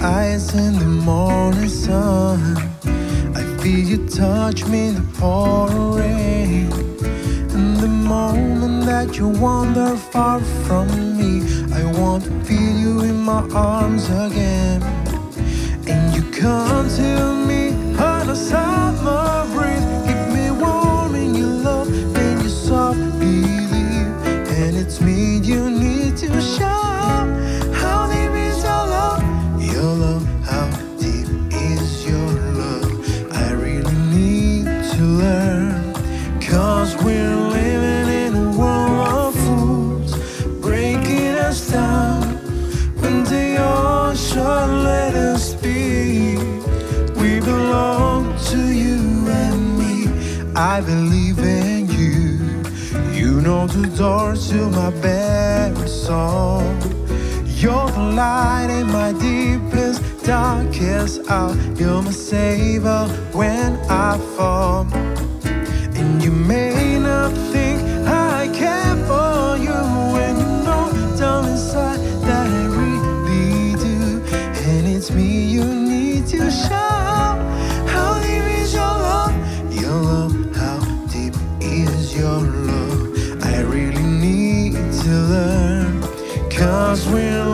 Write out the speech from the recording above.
rise in the morning sun. I feel you touch me in the pouring rain. And the moment that you wander far from me, I want to feel you in my arms again. We belong to you and me. I believe in you. You know the door to my very soul. You're the light in my deepest, darkest hour. You're my savior when I fall. It's me you need to show. How deep is your love? Your love, how deep is your love? I really need to learn. Cause we're